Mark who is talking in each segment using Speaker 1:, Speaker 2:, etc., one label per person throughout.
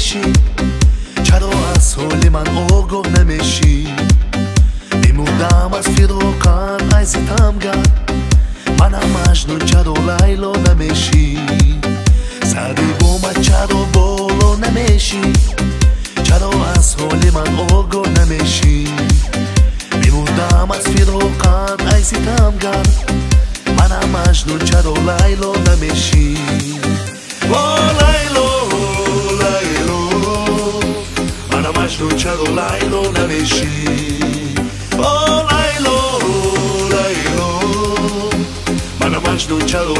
Speaker 1: намешӣ чаро аз ҳоли ман огоҳ намешӣ бимурдам аз фироқат ай ситамгар манам маҷнун чаро лайло намешӣ сари бомад чаро боло намешӣ чаро аз ҳоли ман огоҳ намешӣ бимурдам аз фироқат ай ситамгар манам маҷнун чаро лайло намешӣ лайло намешӣ о лайло лайло мана маҷнун чаро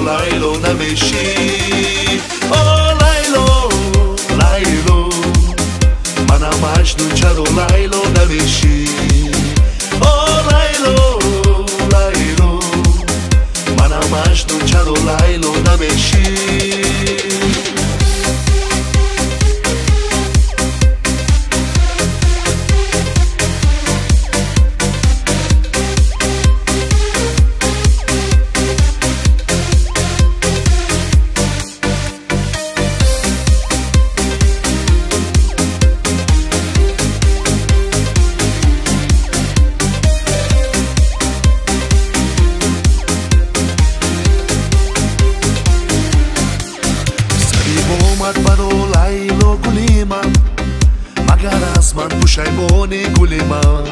Speaker 1: магар аз ман пушаймони гули ман.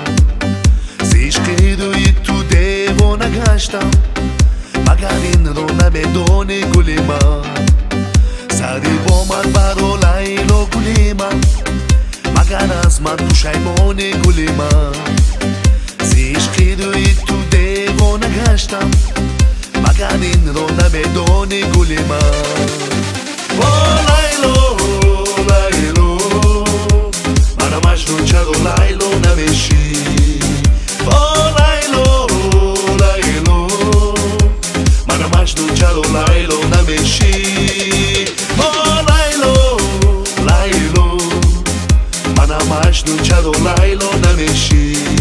Speaker 1: Зишқи рӯи ту девона гаштам магар инро намедони гули ман. Сари омад баро лайло гули ман магар аз ман пушаймони гули ман. Зишқи рӯи ту девона гаштам магар инро намедони гули ман маҷнун чаро лайло намешӣ